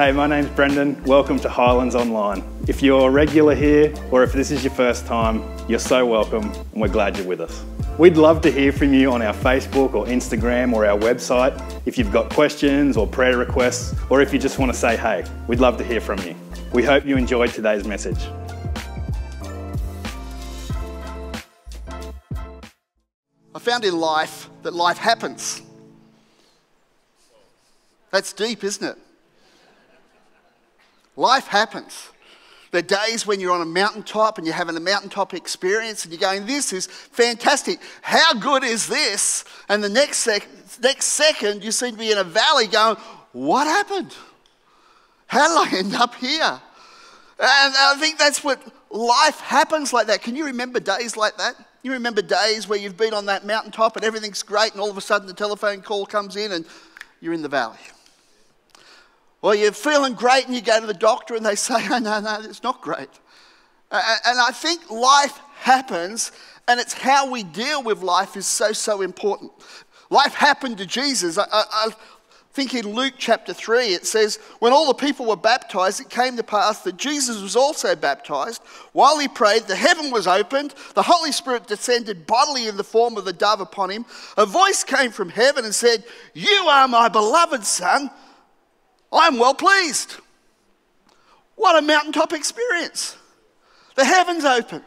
Hey, my name's Brendan. Welcome to Highlands Online. If you're a regular here or if this is your first time, you're so welcome and we're glad you're with us. We'd love to hear from you on our Facebook or Instagram or our website if you've got questions or prayer requests or if you just want to say hey. We'd love to hear from you. We hope you enjoyed today's message. I found in life that life happens. That's deep, isn't it? Life happens. There are days when you're on a mountaintop and you're having a mountaintop experience and you're going, This is fantastic. How good is this? And the next, sec- next second, you seem to be in a valley going, What happened? How did I end up here? And I think that's what life happens like that. Can you remember days like that? You remember days where you've been on that mountaintop and everything's great, and all of a sudden the telephone call comes in and you're in the valley. Or you're feeling great and you go to the doctor and they say, oh, no, no, it's not great. And I think life happens, and it's how we deal with life is so, so important. Life happened to Jesus. I, I, I think in Luke chapter 3, it says, When all the people were baptized, it came to pass that Jesus was also baptized. While he prayed, the heaven was opened, the Holy Spirit descended bodily in the form of a dove upon him. A voice came from heaven and said, You are my beloved Son I'm well pleased. What a mountaintop experience. The heavens opened.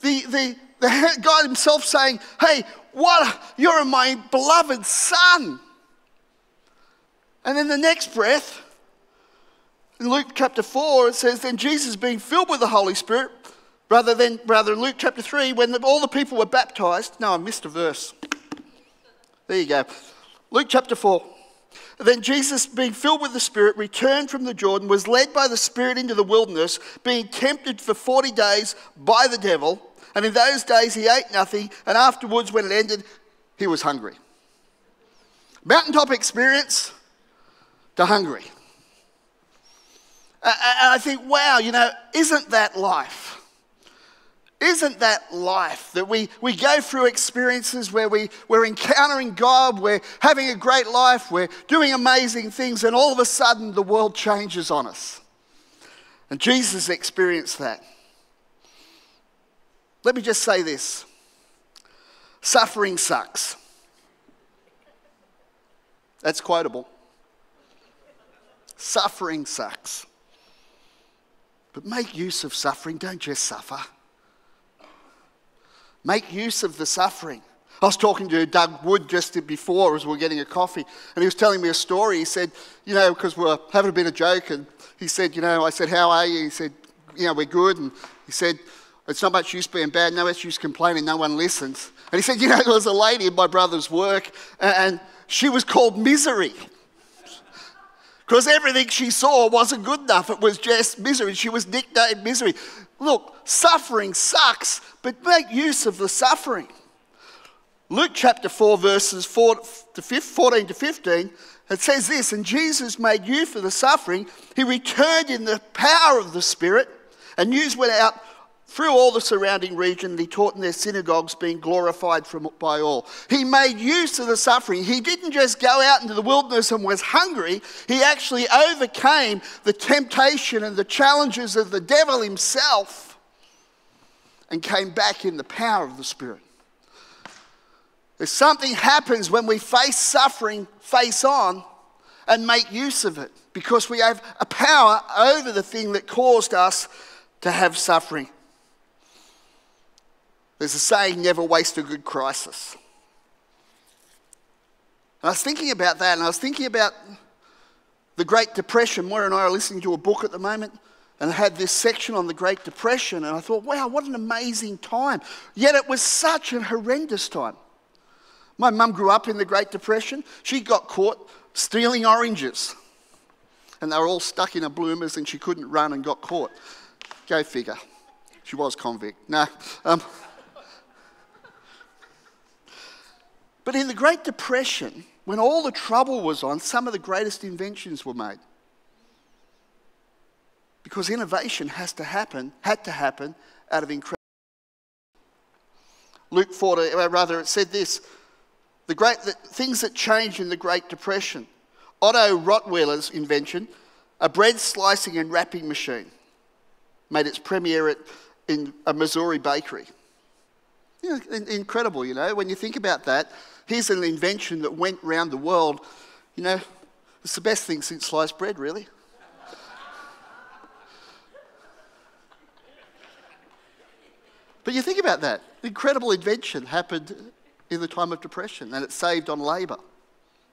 The, the, the God Himself saying, Hey, what? You're my beloved Son. And then the next breath, in Luke chapter 4, it says, Then Jesus, being filled with the Holy Spirit, rather than rather in Luke chapter 3, when the, all the people were baptized. No, I missed a verse. There you go. Luke chapter 4. Then Jesus, being filled with the Spirit, returned from the Jordan, was led by the Spirit into the wilderness, being tempted for 40 days by the devil. And in those days he ate nothing, and afterwards, when it ended, he was hungry. Mountaintop experience to hungry. And I think, wow, you know, isn't that life? Isn't that life? That we, we go through experiences where we, we're encountering God, we're having a great life, we're doing amazing things, and all of a sudden the world changes on us. And Jesus experienced that. Let me just say this suffering sucks. That's quotable. Suffering sucks. But make use of suffering, don't just suffer. Make use of the suffering. I was talking to Doug Wood just before as we were getting a coffee, and he was telling me a story. He said, you know, because we are having a bit of joke, and he said, you know, I said, how are you? He said, you know, we're good. And he said, it's not much use being bad, no much use complaining, no one listens. And he said, you know, there was a lady in my brother's work, and she was called Misery. Because everything she saw wasn't good enough. It was just misery. She was nicknamed Misery. Look, suffering sucks, but make use of the suffering. Luke chapter 4, verses 4 to 14 to 15, it says this And Jesus made use for the suffering. He returned in the power of the Spirit, and news went out through all the surrounding region. He taught in their synagogues, being glorified from, by all. He made use of the suffering. He didn't just go out into the wilderness and was hungry, he actually overcame the temptation and the challenges of the devil himself and came back in the power of the Spirit. If something happens when we face suffering face on and make use of it because we have a power over the thing that caused us to have suffering. There's a saying, never waste a good crisis. And I was thinking about that, and I was thinking about the Great Depression. Moira and I are listening to a book at the moment and I had this section on the Great Depression, and I thought, wow, what an amazing time. Yet it was such an horrendous time. My mum grew up in the Great Depression. She got caught stealing oranges, and they were all stuck in her bloomers, and she couldn't run and got caught. Go figure. She was convict. No. Um, but in the Great Depression, when all the trouble was on, some of the greatest inventions were made. Because innovation has to happen, had to happen out of incredible. Luke 4, uh, rather, it said this the, great, the things that changed in the Great Depression. Otto Rohwedder's invention a bread slicing and wrapping machine made its premiere at, in a Missouri bakery. You know, incredible, you know, when you think about that. Here's an invention that went around the world. You know, it's the best thing since sliced bread, really. But you think about that. Incredible invention happened in the time of depression and it saved on labour.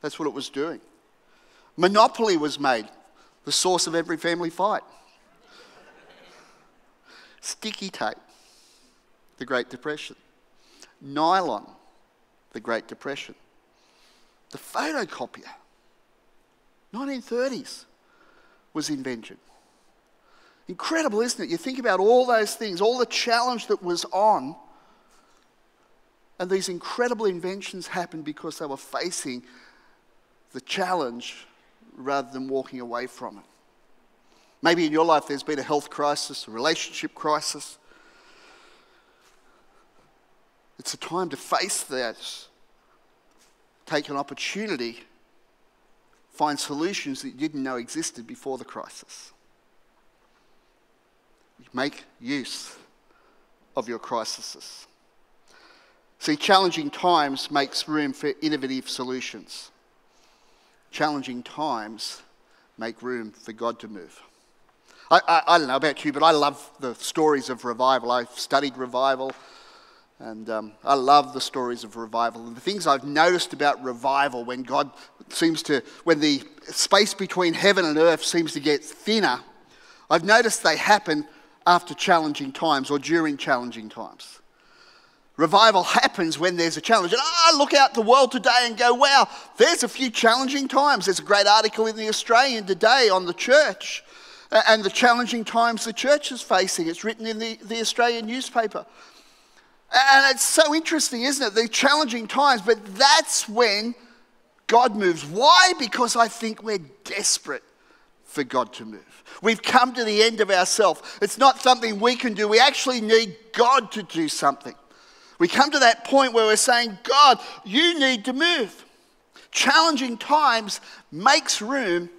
That's what it was doing. Monopoly was made, the source of every family fight. Sticky tape, the Great Depression. Nylon, the Great Depression. The photocopier, 1930s, was invented. Incredible, isn't it? You think about all those things, all the challenge that was on, and these incredible inventions happened because they were facing the challenge rather than walking away from it. Maybe in your life there's been a health crisis, a relationship crisis. It's a time to face that, take an opportunity, find solutions that you didn't know existed before the crisis. Make use of your crises. See, challenging times makes room for innovative solutions. Challenging times make room for God to move. I, I, I, don't know about you, but I love the stories of revival. I've studied revival, and um, I love the stories of revival. And the things I've noticed about revival when God seems to, when the space between heaven and earth seems to get thinner, I've noticed they happen after challenging times or during challenging times. Revival happens when there's a challenge. And I look out the world today and go, wow, there's a few challenging times. There's a great article in the Australian today on the church and the challenging times the church is facing. It's written in the, the Australian newspaper. And it's so interesting, isn't it? The challenging times, but that's when God moves. Why? Because I think we're desperate for God to move. We've come to the end of ourselves. It's not something we can do. We actually need God to do something. We come to that point where we're saying, God, you need to move. Challenging times makes room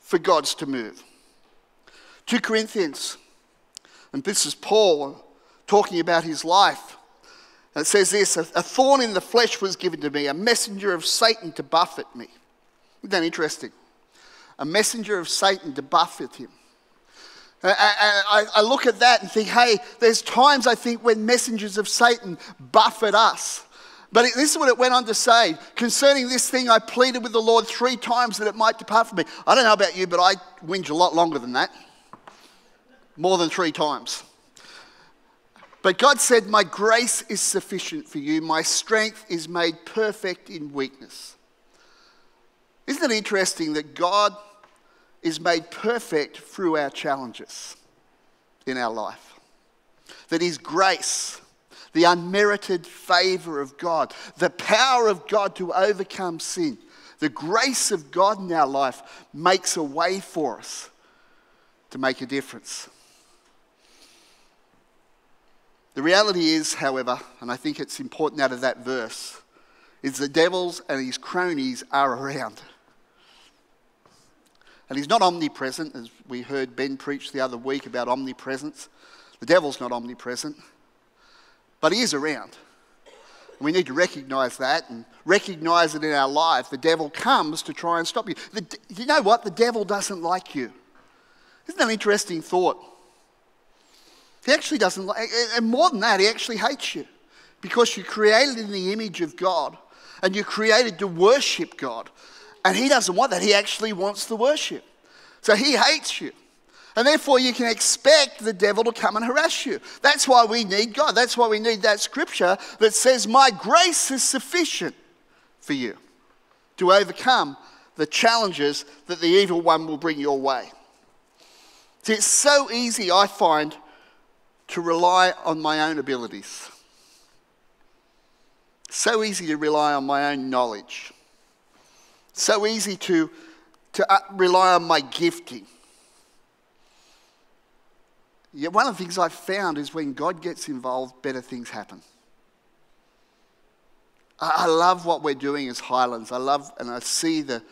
for God's to move. 2 Corinthians, and this is Paul talking about his life. It says this a thorn in the flesh was given to me, a messenger of Satan to buffet me. Isn't that interesting? a messenger of Satan to buffet him. I look at that and think, hey, there's times I think when messengers of Satan buffet us. But this is what it went on to say. Concerning this thing, I pleaded with the Lord three times that it might depart from me. I don't know about you, but I whinge a lot longer than that. More than three times. But God said, My grace is sufficient for you. My strength is made perfect in weakness. Isn't it interesting that God is made perfect through our challenges in our life. That His grace, the unmerited favour of God, the power of God to overcome sin, the grace of God in our life makes a way for us to make a difference. The reality is, however, and I think it's important out of that verse, is the devils and his cronies are around. And he's not omnipresent, as we heard Ben preach the other week about omnipresence. The devil's not omnipresent, but he is around. We need to recognize that and recognize it in our life. The devil comes to try and stop you. The, you know what? The devil doesn't like you. Isn't that an interesting thought? He actually doesn't like, and more than that, he actually hates you because you're created in the image of God and you're created to worship God. And he doesn't want that. He actually wants the worship. So he hates you. And therefore, you can expect the devil to come and harass you. That's why we need God. That's why we need that scripture that says, My grace is sufficient for you to overcome the challenges that the evil one will bring your way. See, it's so easy, I find, to rely on my own abilities. So easy to rely on my own knowledge. So easy to, to rely on my gifting. Yet one of the things I've found is when God gets involved, better things happen. I love what we're doing as Highlands. I love and I see the,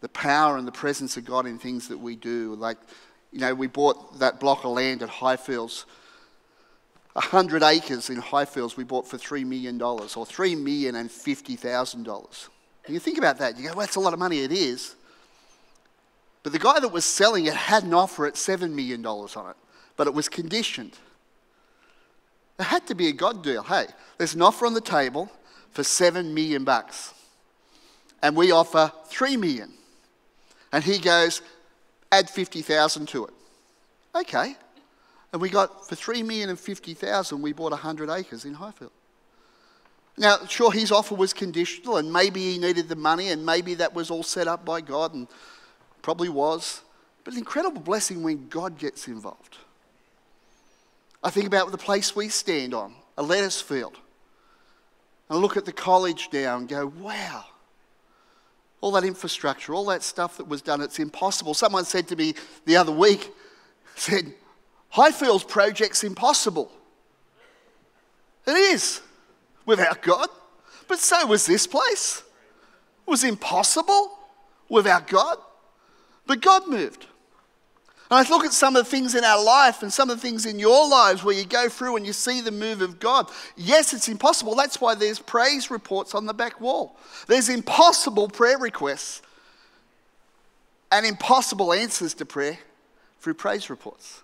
the power and the presence of God in things that we do. Like, you know, we bought that block of land at Highfields. 100 acres in Highfields we bought for $3 million or $3,050,000. You think about that, you go, well, that's a lot of money, it is. But the guy that was selling it had an offer at $7 million on it, but it was conditioned. It had to be a God deal. Hey, there's an offer on the table for 7 million bucks. And we offer 3 million. And he goes, add 50,000 to it. Okay. And we got, for 3 million and 50,000, we bought 100 acres in Highfield. Now, sure, his offer was conditional, and maybe he needed the money, and maybe that was all set up by God, and probably was. But an incredible blessing when God gets involved. I think about the place we stand on, a lettuce field. And I look at the college now and go, wow, all that infrastructure, all that stuff that was done, it's impossible. Someone said to me the other week, said, Highfield's project's impossible. It is without God. But so was this place. It was impossible without God. But God moved. And I look at some of the things in our life and some of the things in your lives where you go through and you see the move of God. Yes, it's impossible. That's why there's praise reports on the back wall. There's impossible prayer requests and impossible answers to prayer through praise reports.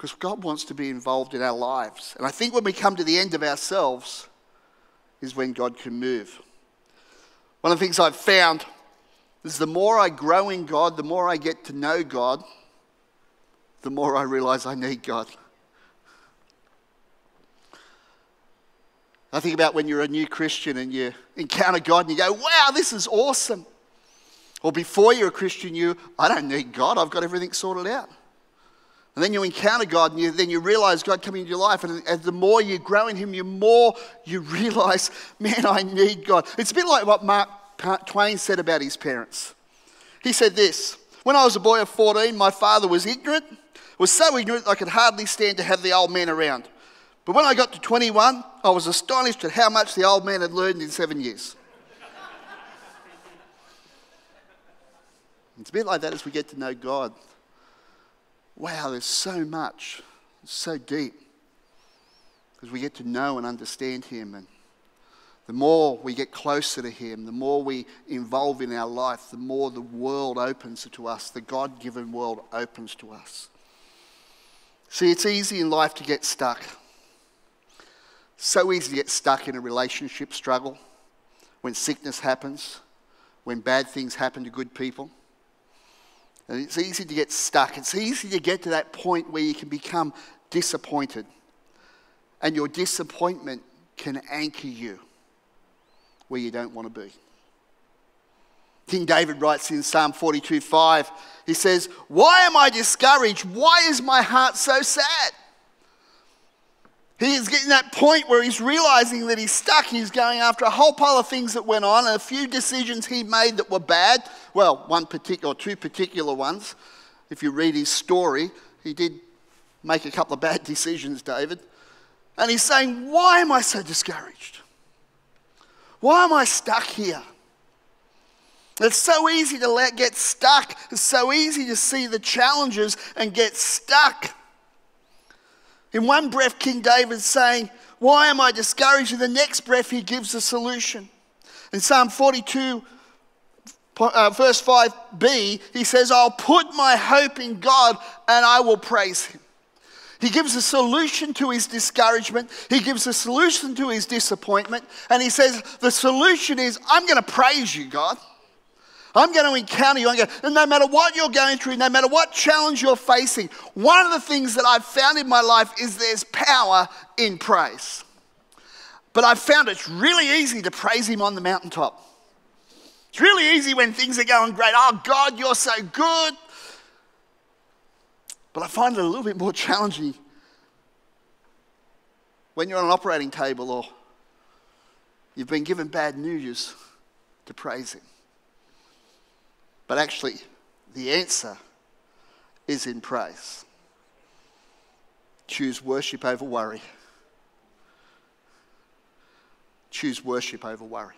Because God wants to be involved in our lives. And I think when we come to the end of ourselves is when God can move. One of the things I've found is the more I grow in God, the more I get to know God, the more I realize I need God. I think about when you're a new Christian and you encounter God and you go, wow, this is awesome. Or before you're a Christian, you, I don't need God, I've got everything sorted out. And then you encounter God, and you, then you realize God coming into your life. And, and the more you grow in Him, the more you realize, man, I need God. It's a bit like what Mark Twain said about his parents. He said this When I was a boy of 14, my father was ignorant, was so ignorant I could hardly stand to have the old man around. But when I got to 21, I was astonished at how much the old man had learned in seven years. it's a bit like that as we get to know God wow, there's so much, it's so deep. Because we get to know and understand Him. And the more we get closer to Him, the more we involve in our life, the more the world opens to us, the God given world opens to us. See, it's easy in life to get stuck. So easy to get stuck in a relationship struggle when sickness happens, when bad things happen to good people. And it's easy to get stuck. It's easy to get to that point where you can become disappointed. And your disappointment can anchor you where you don't want to be. King David writes in Psalm 42 5, he says, Why am I discouraged? Why is my heart so sad? He is getting that point where he's realizing that he's stuck. He's going after a whole pile of things that went on and a few decisions he made that were bad. Well, one particular, two particular ones. If you read his story, he did make a couple of bad decisions, David. And he's saying, Why am I so discouraged? Why am I stuck here? It's so easy to let get stuck. It's so easy to see the challenges and get stuck. In one breath, King David's saying, Why am I discouraged? In the next breath, he gives a solution. In Psalm 42, uh, verse 5b, he says, I'll put my hope in God and I will praise him. He gives a solution to his discouragement. He gives a solution to his disappointment. And he says, The solution is, I'm going to praise you, God. I'm going to encounter you. i'm and no matter what you're going through, no matter what challenge you're facing, one of the things that I've found in my life is there's power in praise. But I've found it's really easy to praise Him on the mountaintop. It's really easy when things are going great. Oh, God, you're so good. But I find it a little bit more challenging when you're on an operating table or you've been given bad news to praise Him. But actually, the answer is in praise. Choose worship over worry. Choose worship over worry.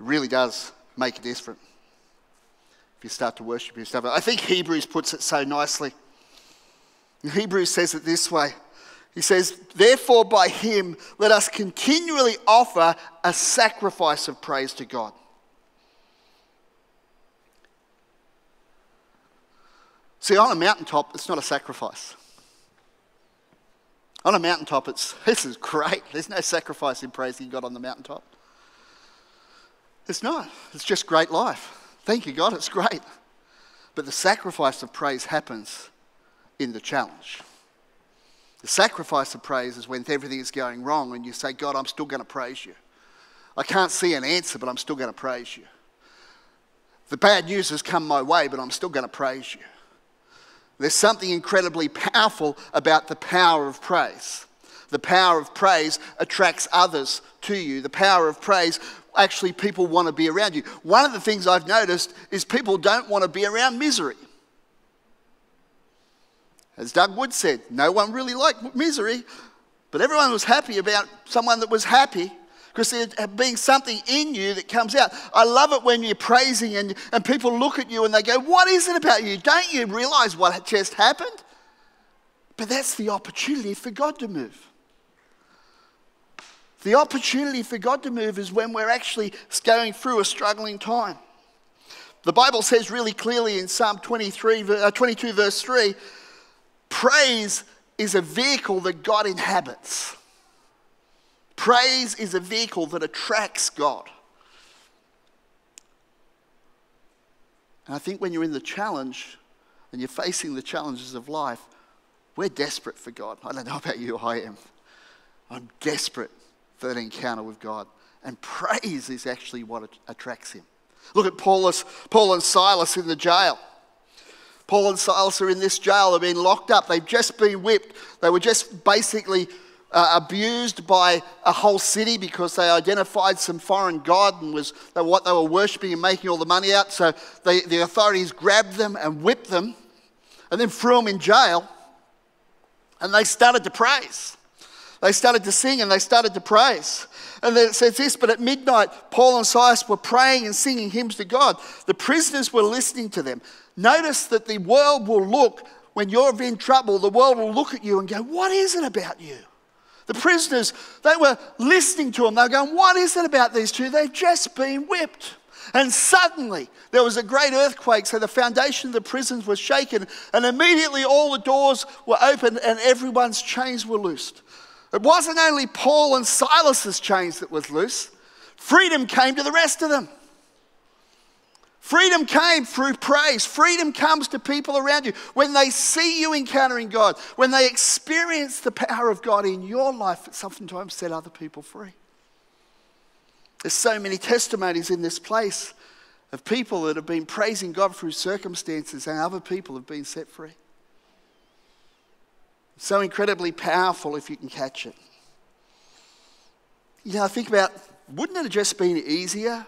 It really does make a difference if you start to worship yourself. I think Hebrews puts it so nicely. Hebrews says it this way. He says, Therefore, by him, let us continually offer a sacrifice of praise to God. See, on a mountaintop, it's not a sacrifice. On a mountaintop, it's this is great. There's no sacrifice in praising God on the mountaintop. It's not. It's just great life. Thank you, God, it's great. But the sacrifice of praise happens in the challenge. The sacrifice of praise is when everything is going wrong and you say, God, I'm still going to praise you. I can't see an answer, but I'm still going to praise you. The bad news has come my way, but I'm still going to praise you. There's something incredibly powerful about the power of praise. The power of praise attracts others to you. The power of praise, actually, people want to be around you. One of the things I've noticed is people don't want to be around misery. As Doug Wood said, no one really liked misery, but everyone was happy about someone that was happy because there being something in you that comes out. I love it when you're praising and, and people look at you and they go, What is it about you? Don't you realize what just happened? But that's the opportunity for God to move. The opportunity for God to move is when we're actually going through a struggling time. The Bible says really clearly in Psalm 23, uh, 22, verse 3 praise is a vehicle that God inhabits. Praise is a vehicle that attracts God. And I think when you're in the challenge and you're facing the challenges of life, we're desperate for God. I don't know about you, I am. I'm desperate for that encounter with God. And praise is actually what attracts him. Look at Paulus, Paul and Silas in the jail. Paul and Silas are in this jail. They've been locked up. They've just been whipped. They were just basically uh, abused by a whole city because they identified some foreign god and was what they were worshipping and making all the money out. So they, the authorities grabbed them and whipped them and then threw them in jail. And they started to praise. They started to sing and they started to praise. And then it says this, but at midnight, Paul and Silas were praying and singing hymns to God. The prisoners were listening to them. Notice that the world will look, when you're in trouble, the world will look at you and go, What is it about you? The prisoners, they were listening to him. They were going, What is it about these two? They've just been whipped. And suddenly there was a great earthquake, so the foundation of the prisons was shaken, and immediately all the doors were opened and everyone's chains were loosed. It wasn't only Paul and Silas's chains that was loose, freedom came to the rest of them. Freedom came through praise. Freedom comes to people around you when they see you encountering God, when they experience the power of God in your life. It sometimes set other people free. There's so many testimonies in this place of people that have been praising God through circumstances and other people have been set free. So incredibly powerful if you can catch it. You know, I think about wouldn't it have just been easier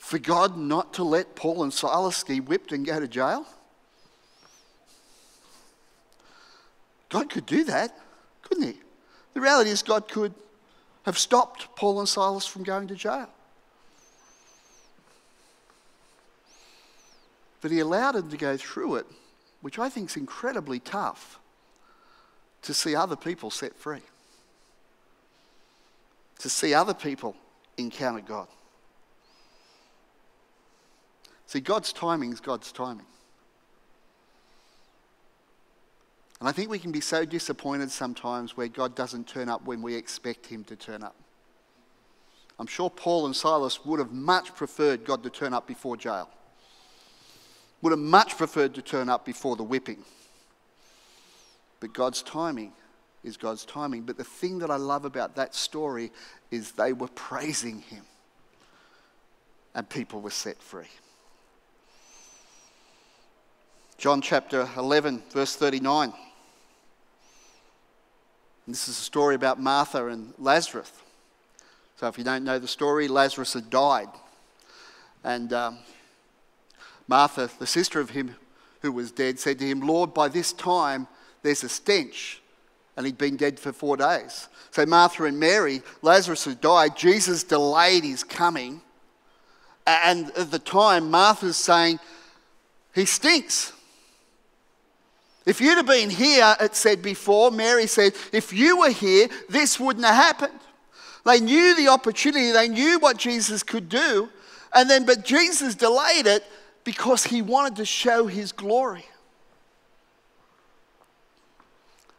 for God not to let Paul and Silas be whipped and go to jail? God could do that, couldn't He? The reality is, God could have stopped Paul and Silas from going to jail. But He allowed them to go through it, which I think is incredibly tough to see other people set free, to see other people encounter God. See, God's timing is God's timing. And I think we can be so disappointed sometimes where God doesn't turn up when we expect Him to turn up. I'm sure Paul and Silas would have much preferred God to turn up before jail, would have much preferred to turn up before the whipping. But God's timing is God's timing. But the thing that I love about that story is they were praising Him, and people were set free. John chapter 11, verse 39. And this is a story about Martha and Lazarus. So, if you don't know the story, Lazarus had died. And um, Martha, the sister of him who was dead, said to him, Lord, by this time there's a stench. And he'd been dead for four days. So, Martha and Mary, Lazarus had died. Jesus delayed his coming And at the time, Martha's saying, He stinks. If you'd have been here, it said before, Mary said, if you were here, this wouldn't have happened. They knew the opportunity, they knew what Jesus could do, and then, but Jesus delayed it because he wanted to show his glory.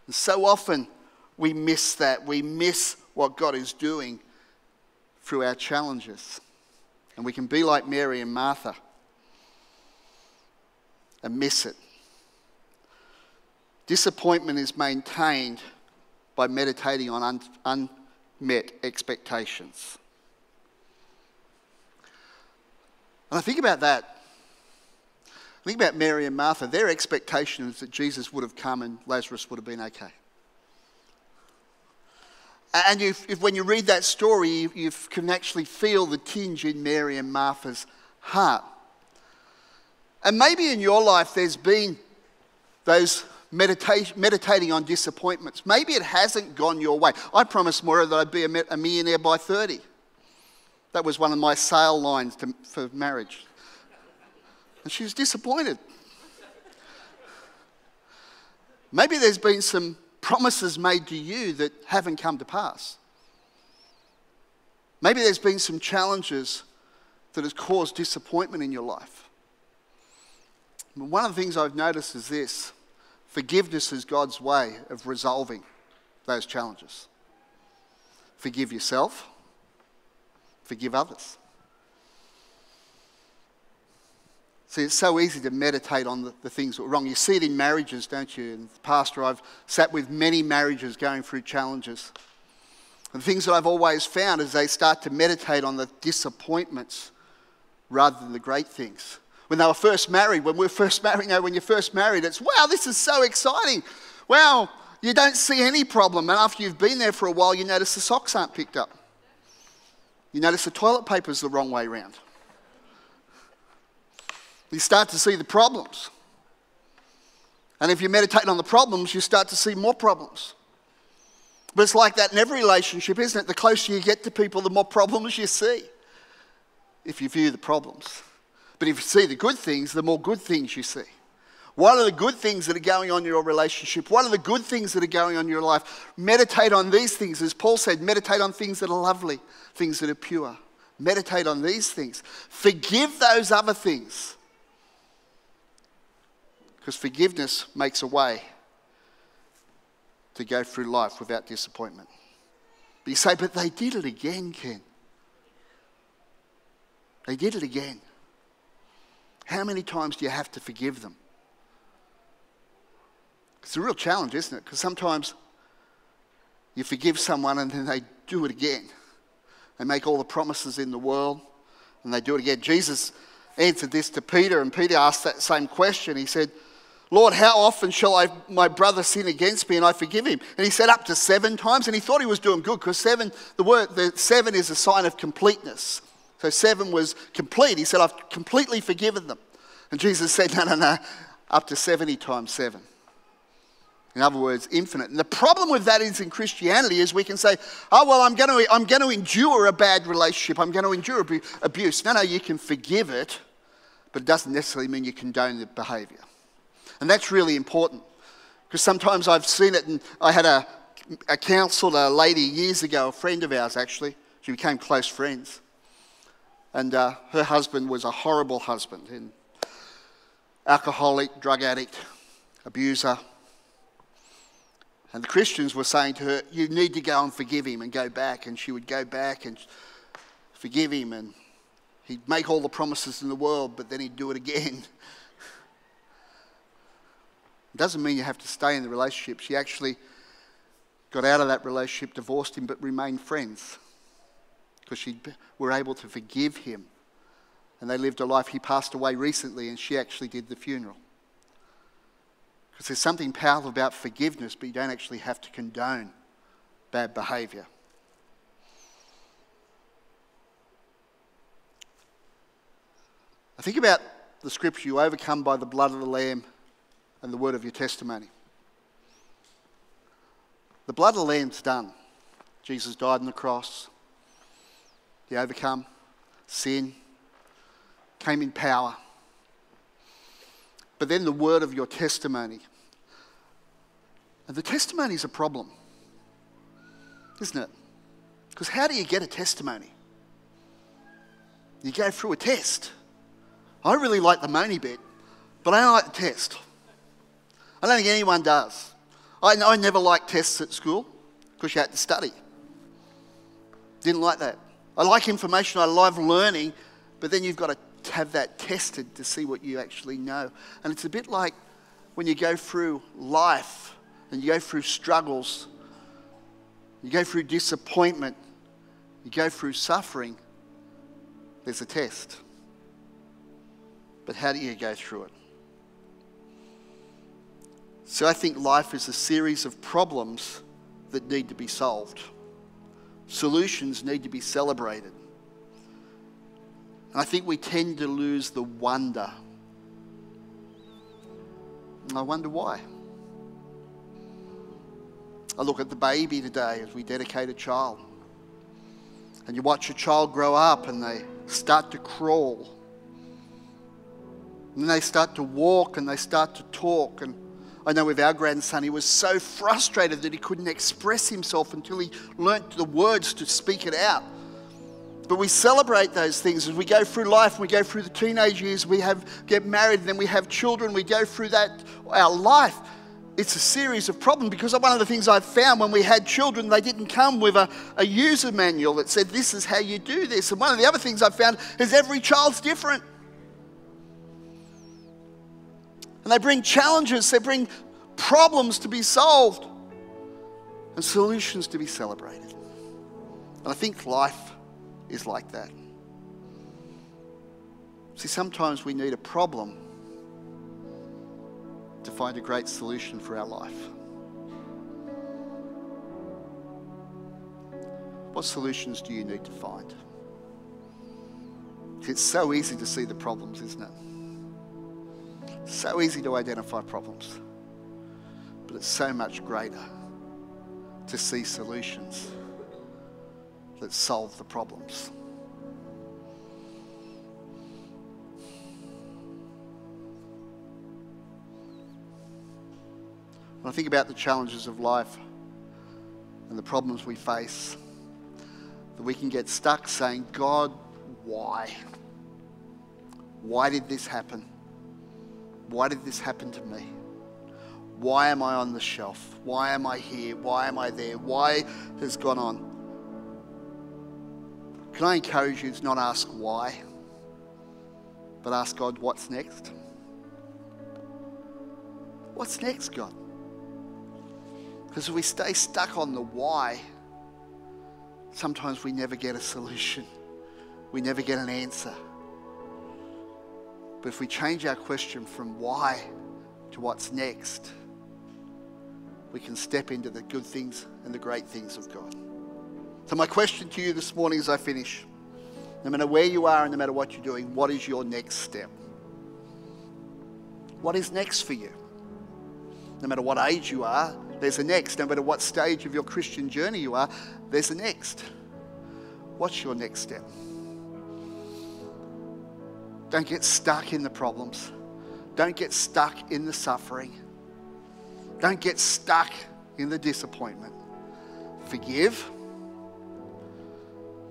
And so often we miss that. We miss what God is doing through our challenges. And we can be like Mary and Martha and miss it. Disappointment is maintained by meditating on un- unmet expectations. And I think about that. Think about Mary and Martha. Their expectation is that Jesus would have come and Lazarus would have been okay. And if, if when you read that story, you, you can actually feel the tinge in Mary and Martha's heart. And maybe in your life there's been those meditation, meditating on disappointments. Maybe it hasn't gone your way. I promised Moira that I'd be a, millionaire by 30. That was one of my sale lines to, for marriage. And she was disappointed. Maybe there's been some promises made to you that haven't come to pass. Maybe there's been some challenges that has caused disappointment in your life. One of the things I've noticed is this forgiveness is God's way of resolving those challenges. Forgive yourself, forgive others. See, it's so easy to meditate on the, the, things that were wrong. You see it in marriages, don't you? And Pastor, I've sat with many marriages going through challenges. And the things that I've always found is they start to meditate on the disappointments rather than the great things. When they were first married, when we're first married, you know, when you're first married, it's wow, this is so exciting. Wow, you don't see any problem. And after you've been there for a while, you notice the socks aren't picked up. You notice the toilet paper's the wrong way around. You start to see the problems. And if you meditate on the problems, you start to see more problems. But it's like that in every relationship, isn't it? The closer you get to people, the more problems you see if you view the problems. But if you see the good things, the more good things you see. What are the good things that are going on in your relationship? What are the good things that are going on in your life? Meditate on these things. As Paul said, meditate on things that are lovely, things that are pure. Meditate on these things. Forgive those other things. Because forgiveness makes a way to go through life without disappointment. But you say, but they did it again, Ken. They did it again. How many times do you have to forgive them? It's a real challenge, isn't it? Because sometimes you forgive someone and then they do it again. They make all the promises in the world and they do it again. Jesus answered this to Peter, and Peter asked that same question. He said, Lord, how often shall I, my brother sin against me and I forgive him? And he said up to seven times, and he thought he was doing good because seven, the word, the seven is a sign of completeness. So seven was complete. He said, I've completely forgiven them. And Jesus said, no, no, no, up to 70 times seven. In other words, infinite. And the problem with that is in Christianity is we can say, oh, well, I'm going to, I'm going to endure a bad relationship. I'm going to endure abuse. No, no, you can forgive it, but it doesn't necessarily mean you condone the behavior. And that's really important because sometimes I've seen it, and I had a, a counsellor, a lady years ago, a friend of ours actually. She became close friends. And uh, her husband was a horrible husband, and alcoholic, drug addict, abuser. And the Christians were saying to her, You need to go and forgive him and go back. And she would go back and forgive him. And he'd make all the promises in the world, but then he'd do it again. It doesn't mean you have to stay in the relationship. She actually got out of that relationship, divorced him, but remained friends because she were able to forgive him. And they lived a life. He passed away recently, and she actually did the funeral. Because there's something powerful about forgiveness, but you don't actually have to condone bad behavior. I think about the scripture you overcome by the blood of the Lamb and the word of your testimony. The blood of the Lamb's done. Jesus died on the cross. He overcome sin, came in power. But then the word of your testimony. And the testimony is a problem, isn't it? Because how do you get a testimony? You go through a test. I really like the money bit, but I don't like the test. I don't think anyone does. I, I never liked tests at school because you had to study. Didn't like that. I like information, I love learning, but then you've got to have that tested to see what you actually know. And it's a bit like when you go through life and you go through struggles, you go through disappointment, you go through suffering, there's a test. But how do you go through it? So I think life is a series of problems that need to be solved. Solutions need to be celebrated. And I think we tend to lose the wonder. And I wonder why. I look at the baby today as we dedicate a child. And you watch a child grow up and they start to crawl. And they start to walk and they start to talk. And I know with our grandson, he was so frustrated that he couldn't express himself until he learnt the words to speak it out. But we celebrate those things as we go through life. We go through the teenage years. We have get married, then we have children. We go through that our life. It's a series of problems because one of the things I've found when we had children, they didn't come with a, a user manual that said this is how you do this. And one of the other things I've found is every child's different. And they bring challenges, they bring problems to be solved, and solutions to be celebrated. And I think life is like that. See, sometimes we need a problem to find a great solution for our life. What solutions do you need to find? It's so easy to see the problems, isn't it? So easy to identify problems, but it's so much greater to see solutions that solve the problems. When I think about the challenges of life and the problems we face, that we can get stuck saying, God, why? Why did this happen? Why did this happen to me? Why am I on the shelf? Why am I here? Why am I there? Why has gone on? Can I encourage you to not ask why, but ask God, what's next? What's next, God? Because if we stay stuck on the why, sometimes we never get a solution. We never get an answer. But if we change our question from why to what's next, we can step into the good things and the great things of God. So, my question to you this morning as I finish no matter where you are and no matter what you're doing, what is your next step? What is next for you? No matter what age you are, there's a next. No matter what stage of your Christian journey you are, there's a next. What's your next step? Don't get stuck in the problems. Don't get stuck in the suffering. Don't get stuck in the disappointment. Forgive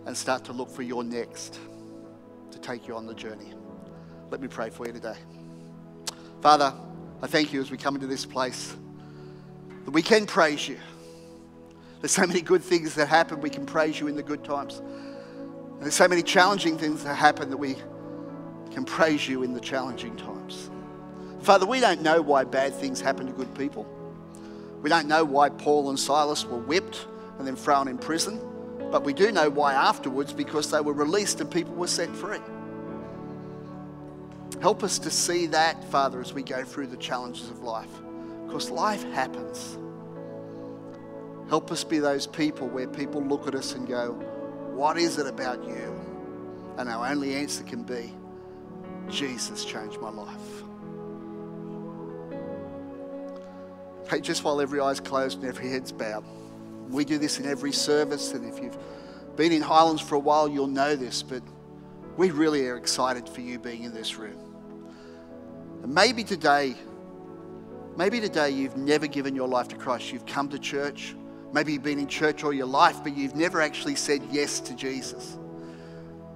and start to look for your next to take you on the journey. Let me pray for you today. Father, I thank you as we come into this place that we can praise you. There's so many good things that happen, we can praise you in the good times. And there's so many challenging things that happen that we can praise you in the challenging times. Father, we don't know why bad things happen to good people. We don't know why Paul and Silas were whipped and then thrown in prison, but we do know why afterwards because they were released and people were set free. Help us to see that, Father, as we go through the challenges of life, because life happens. Help us be those people where people look at us and go, What is it about you? And our only answer can be, Jesus changed my life. Hey, just while every eye's closed and every head's bowed, we do this in every service, and if you've been in Highlands for a while, you'll know this, but We really are excited for you being in this room. And maybe today, maybe today you've never given your life to Christ. You've come to church. Maybe you've been in church all your life, but you've never actually said yes to Jesus.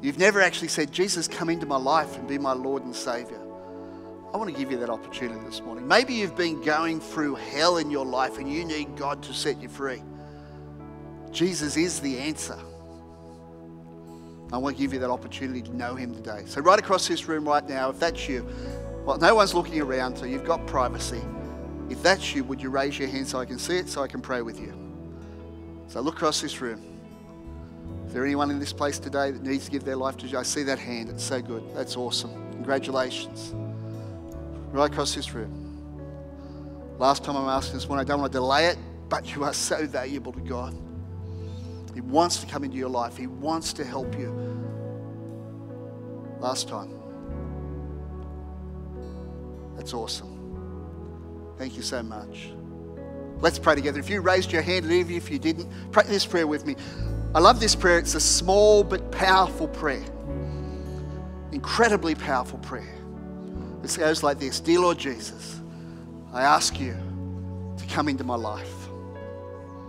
You've never actually said, Jesus, come into my life and be my Lord and Savior. I want to give you that opportunity this morning. Maybe you've been going through hell in your life and you need God to set you free. Jesus is the answer. I want to give you that opportunity to know Him today. So, right across this room right now, if that's you, well, no one's looking around, so you've got privacy. If that's you, would you raise your hand so I can see it, so I can pray with you? So, look across this room. Is there anyone in this place today that needs to give their life to Jesus? I see that hand. It's so good. That's awesome. Congratulations. Right across this room. Last time I'm asking this one, I don't want to delay it, but you are so valuable to God. He wants to come into your life, He wants to help you. Last time. That's awesome. Thank you so much. Let's pray together. If you raised your hand, and even if you didn't, pray this prayer with me. I love this prayer. It's a small but powerful prayer. Incredibly powerful prayer. It goes like this Dear Lord Jesus, I ask you to come into my life.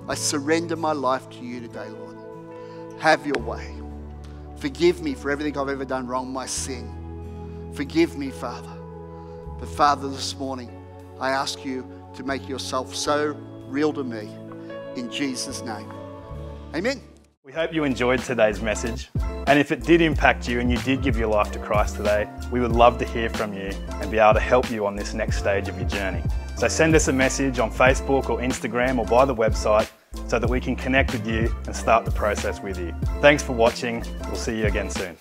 I surrender my life to you today, Lord. Have your way. Forgive me for everything I've ever done wrong, my sin. Forgive me, Father. But Father, this morning, I ask you to make yourself so real to me in Jesus' name. Amen. We hope you enjoyed today's message. And if it did impact you and you did give your life to Christ today, we would love to hear from you and be able to help you on this next stage of your journey. So send us a message on Facebook or Instagram or by the website so that we can connect with you and start the process with you. Thanks for watching. We'll see you again soon.